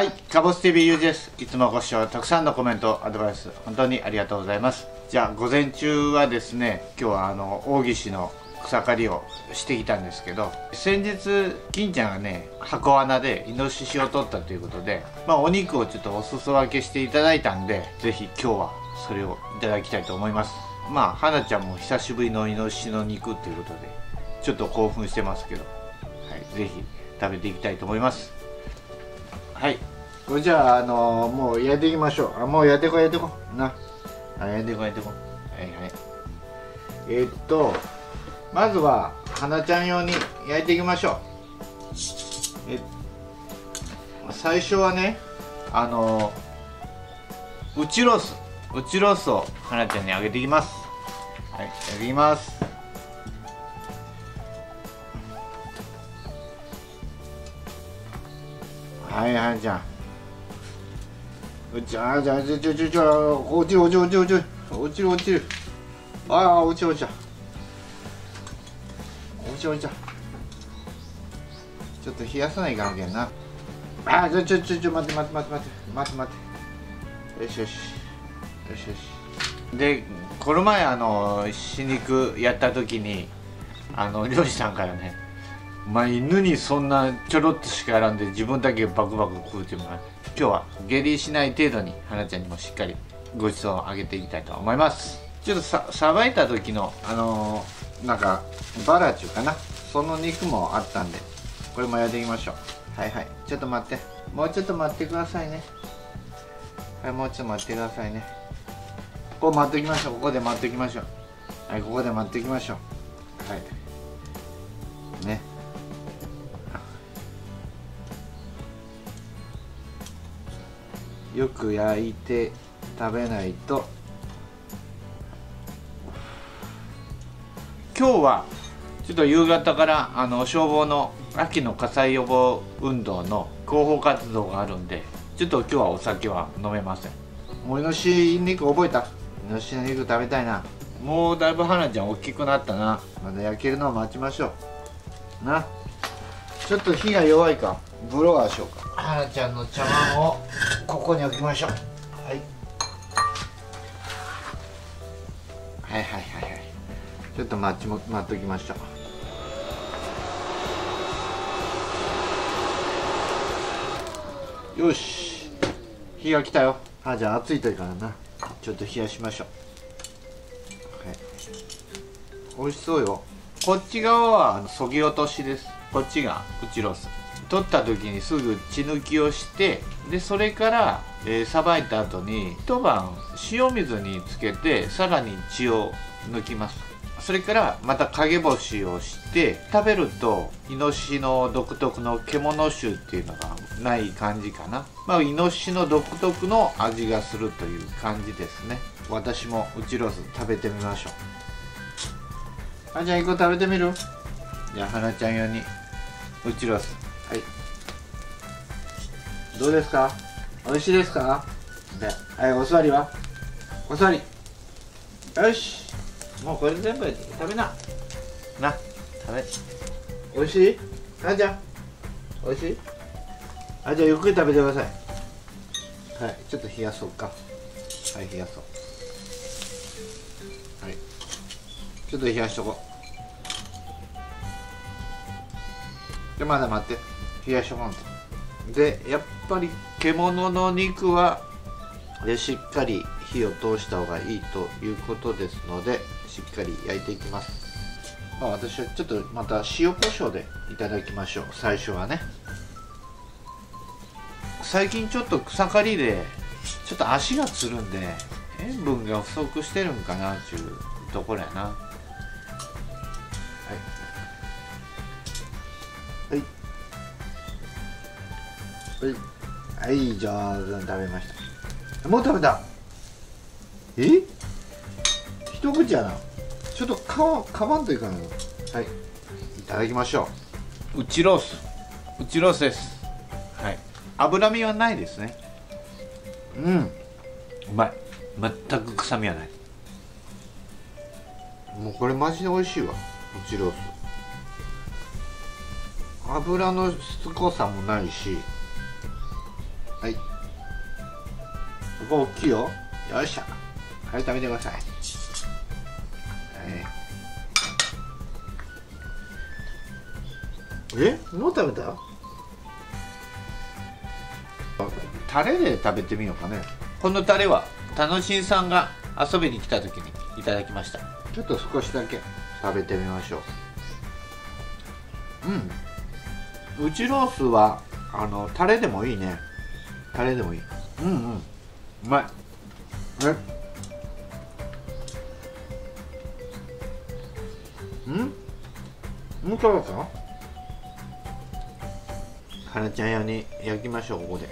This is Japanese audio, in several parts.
はいカボス TV ユージです。いつもご視聴たくさんのコメントアドバイス本当にありがとうございます。じゃあ午前中はですね今日はあの大岸の草刈りをしてきたんですけど先日金ちゃんがね箱穴でイノシシを取ったということで、まあ、お肉をちょっとお裾分けしていただいたんで是非今日はそれをいただきたいと思います。まあ花ちゃんも久しぶりのイノシシの肉ということでちょっと興奮してますけど、はい、是非食べていきたいと思います。はい。これじゃあ、あのー、もう焼いていきましょう。あもうやってこうやってこう。な。あ焼いてこうやってこう。はいはい。えー、っとまずは花ちゃん用に焼いていきましょう。え最初はねあのー、うちロース。うちロースを花ちゃんにあげていきます。はいやっていきます。はいはいじゃあうちあじゃあちょちょちょちょ落ちる落ちる落ちる落ちる落ちる落ちる。ああ落ちる落ちた。落ちる落ちた。ちょっと冷やさないかんけんな。ああちょちょちょちょ待って待って待って待って待って待って。よしよしよしよし。でこの前あの死肉やった時にあの漁師さんからねまあ、犬にそんなちょろっとしかやらんで自分だけバクバク食うっていうのは今日は下痢しない程度に花ちゃんにもしっかりごちそうをあげていきたいと思います。ちょっとささばいた時のあのー、なんかバラチュかな？その肉もあったんでこれもやっていきましょう。はいはい。ちょっと待って。もうちょっと待ってくださいね。はいもうちょっと待ってくださいね。ここ待っておきましょう。ここで待っておきましょう。はいここで待っておきましょう。はい。ね。よく焼いて食べないと。今日はちょっと夕方からあの消防の秋の火災予防運動の広報活動があるんでちょっと今日はお酒は飲めません。もうイノシシ肉覚えた？イノシシの肉食べたいな。もうだいぶ花ちゃん大きくなったな。まだ焼けるのを待ちましょう。な。ちょっと火が弱いか。ブロワーしようか。花ちゃんの茶碗をここに置きましょう、はい、はいはいはいはい。ちょっと待ちも待っときましょう。よし。火が来たよ。あじゃあ熱いといからな。ちょっと冷やしましょう、はい、美味しそうよ。こっち側はそぎ落としです。こっちがうちロース。取った時にすぐ血抜きをしてでそれからさば、えー、いた後に一晩塩水につけてさらに血を抜きます。それからまた陰干しをして食べるとイノシシの独特の獣臭っていうのがない感じかな。まあイノシシの独特の味がするという感じですね。私も内ロース食べてみましょう。あじゃあ1個食べてみる？じゃあハナちゃん用に内ロース。はい。どうですか？美味しいですか？ではいお座りは？お座り。よし。もうこれ全部食べな。な食べ。美味しい？あじゃ美味しい？あじゃあゆっくり食べてください。はいちょっと冷やそうか。はい冷やそう。はい。ちょっと冷やしとこう。でまだ待って冷やしほんと。でやっぱり獣の肉はでしっかり火を通した方がいいということですのでしっかり焼いていきます。まあ私はちょっとまた塩コショウでいただきましょう。最初はね。最近ちょっと草刈りでちょっと足がつるんで塩分が不足してるんかなっていうところやな。はい。はい上手に食べました。もう食べた。え？一口やな。ちょっとかかまんといかないはい。いただきましょう。うちロース。うちロースです。はい。脂身はないですね。うん。うまい。全く臭みはない。もうこれマジで美味しいわ。うちロース。油のしつこさもないしはい。ここ大きいよ。よっしゃはい食べてください、はい。え？もう食べた？タレで食べてみようかね。このタレは楽しんさんが遊びに来た時にいただきました。ちょっと少しだけ食べてみましょう。うん。うちロースはあのタレでもいいねタレでもいい。うんうん。うまい。え？うん？もう食べた？花ちゃん用に焼きましょうここで。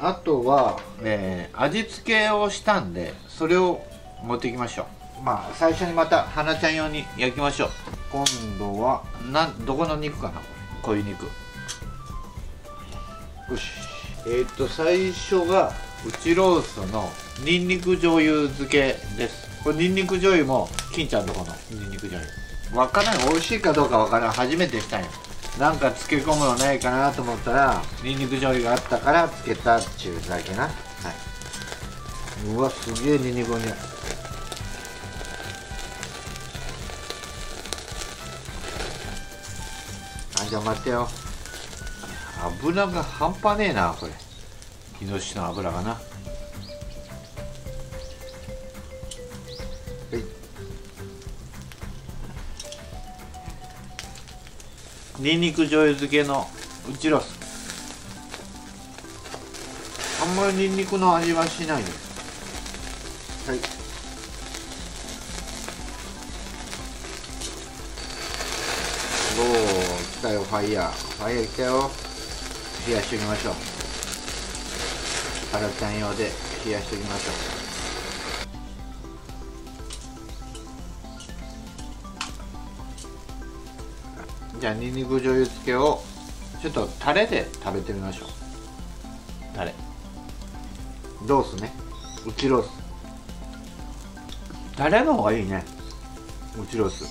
あとは、えー、味付けをしたんでそれを持っていきましょう。まあ最初にまた花ちゃん用に焼きましょう。今度はなんどこの肉かな？こういう肉。よしえっ、ー、と最初がうちローストのにんにく醤油漬けです。これにんにく醤油も金ちゃんとこのにんにく醤油。わからない美味しいかどうかわからん。初めてしたんやなんか漬け込むのないかなと思ったらにんにく醤油があったから漬けたっちゅうだけな。はい。うわすげえにんにくにあじゃあ待ってよ。油が半端ねえなこれ。イノシシの油がな。はい。にんにく醤油漬けのうちロスあんまりにんにくの味はしないですはい。おお来たよファイヤー。ファイヤー来たよ。冷やしておきましょう。パラちゃん用で冷やしておきましょう。じゃあにんにく醤油漬けをちょっとタレで食べてみましょう。タレ。ロースね。うちロース。タレの方がいいね。うちロース。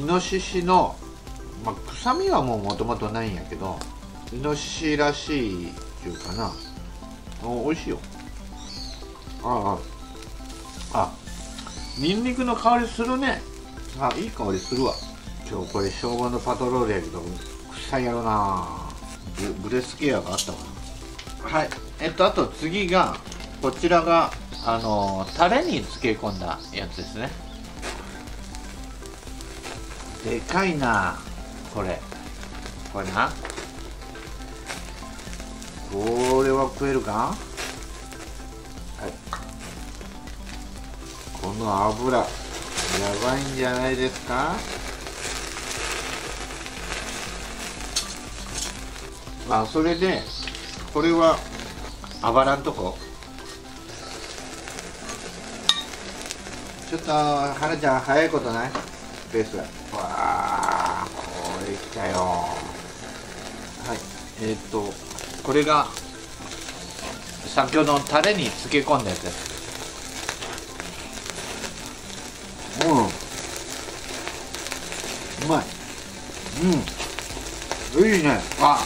イノシシの、まあ、臭みはもうもともとないんやけどイノシシらしいっていうかな。お美味しいよ。あああ。ニンニクの香りするね。あいい香りするわ。今日これ生姜のパトロールやけど臭いやろな。ブレスケアがあったかな。はい。えっとあと次がこちらがあのタレに漬け込んだやつですね。でかいなこれ。これな。これは食えるか？はい。この油やばいんじゃないですか？まあそれでこれはあばらんとこ？ちょっとはなちゃん早いことない？ペースわあこれきたよ。はい。えー、っとこれが先ほどのタレに漬け込んだやつです。うん。うまい。うん。いいね。あ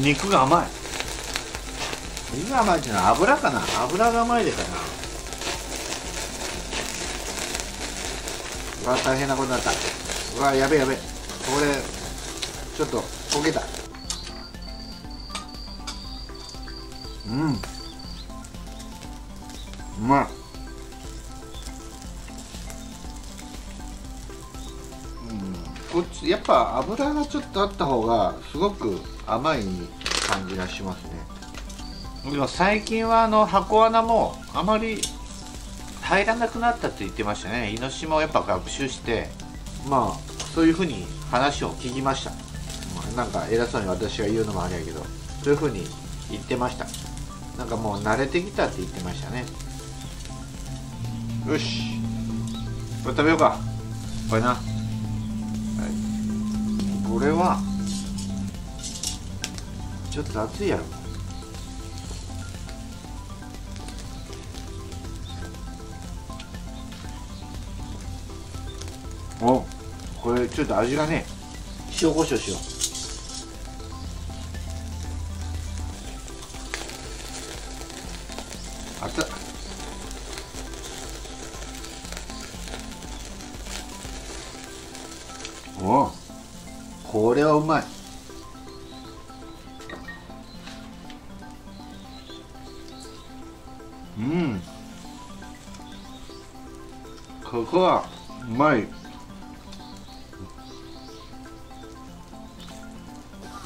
肉が甘い。肉が甘いっていうのは油かな？油が甘いでかな？うわ大変なことになった。うわやべやべこれちょっと焦げたうん。うまい。こっちやっぱ油がちょっとあった方がすごく甘い感じがしますね。でも最近はあの箱穴もあまり入らなくなったって言ってましたね。イノシシもやっぱ学習してまあそういうふうに話を聞きました、まあ、なんか偉そうに私が言うのもあれやけどそういうふうに言ってましたなんかもう慣れてきたって言ってましたね。よし。これ食べようか。これな、はい、これはちょっと熱いやろ。おこれちょっと味がね塩コショウしよう。おこれはうまい。うん。ここはうまい。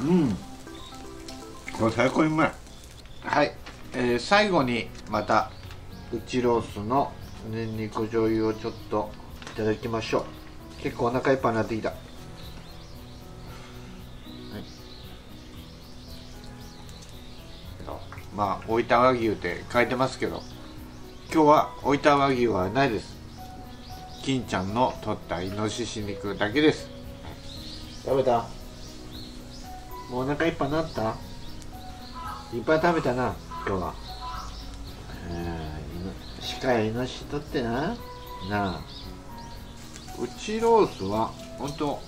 うん。これ最高にうまい。はい、えー、最後にまたうちロースのにんにく醤油をちょっといただきましょう。結構お腹いっぱいになってきた、まあ大分和牛って書いてますけど今日は大分和牛はないです。金ちゃんの取ったイノシシ肉だけです。食べた？もうお腹いっぱいになった？いっぱい食べたな今日は。鹿やイノシシ取ってな？なあ。うちロースは本当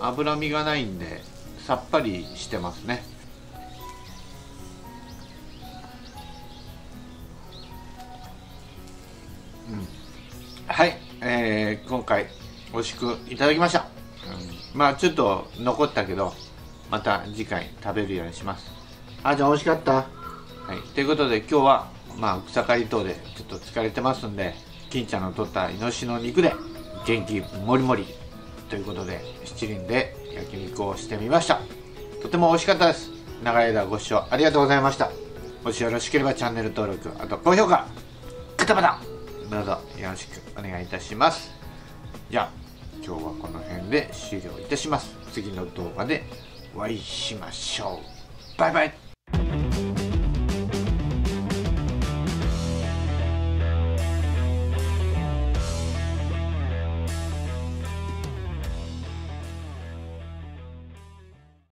脂身がないんでさっぱりしてますね回美味しくいただきました、うん、まあちょっと残ったけどまた次回食べるようにします。あじゃあ美味しかった。はい。ということで今日はまあ草刈り等でちょっと疲れてますんで金ちゃんの取ったイノシシの肉で元気もりもりということで七輪で焼肉をしてみました。とても美味しかったです。長い間ご視聴ありがとうございました。もしよろしければチャンネル登録あと高評価グッドボタンどうぞよろしくお願いいたしますじゃあ今日はこの辺で終了いたします。次の動画でお会いしましょう。バイバイ。